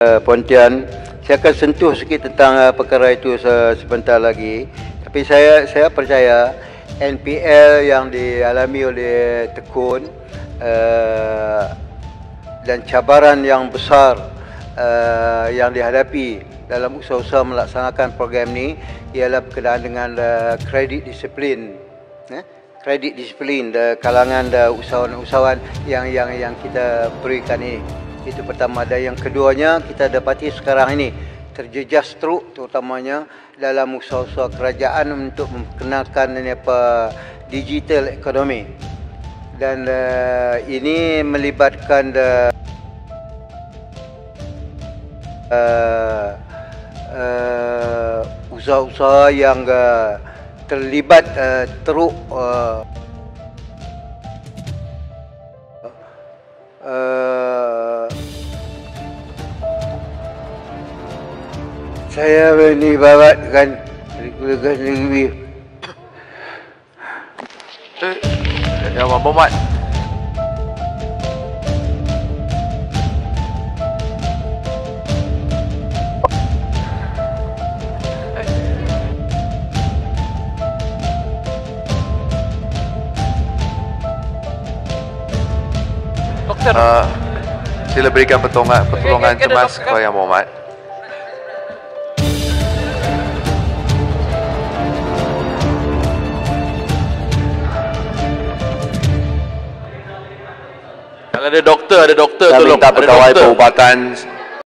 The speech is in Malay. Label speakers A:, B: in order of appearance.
A: uh, Pontian. Saya akan sentuh sikit tentang uh, perkara itu se- sebentar lagi. Tapi saya saya percaya NPL yang dialami oleh Tekun uh, dan cabaran yang besar uh, yang dihadapi dalam usaha-usaha melaksanakan program ini ialah berkenaan dengan uh, kredit disiplin. Eh? Kredit disiplin the kalangan the usahawan-usahawan yang yang yang kita berikan ini. Itu pertama. Dan yang keduanya kita dapati sekarang ini terjejas teruk terutamanya dalam usaha-usaha kerajaan untuk memperkenalkan ini apa digital economy dan uh, ini melibatkan uh, uh, uh, usaha-usaha yang uh, terlibat uh, teruk uh, uh, saya ini bawakan regulasi negeri.
B: Eh, Ya Abang Muhammad
C: Doktor,
B: uh, Sila berikan pertolongan, pertolongan cemas kepada Yang Muhammad
C: kalau ada doktor, ada doktor
B: Saya
C: tolong.
B: minta
C: Ada
B: pegawai perubatan